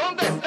¿Dónde?